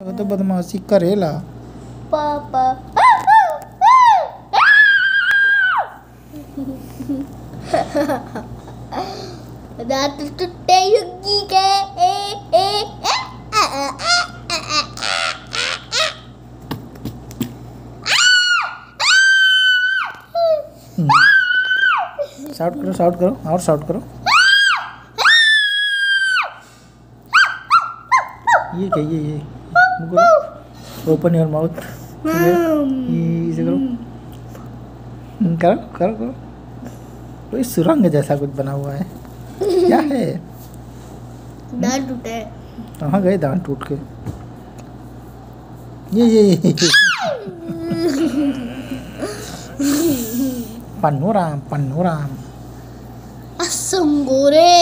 वो तो बदमाशी करेला। पापा। दांत टूटे युगी के। ए ए ए आ, आ, आ, आ, आ, आ, शाउट करो शाउट करो और शाउट करो। ये क्या ये ये? मुँह करो ओपन योर माउथ इसे करो। करो करो करो। कोई सुरंग जैसा कुछ बना हुआ है। क्या है? दांत टूटे। कहाँ गए दांत टूट के? ये ये ये। पन्नू राम पन्नू राम। असंगोरे।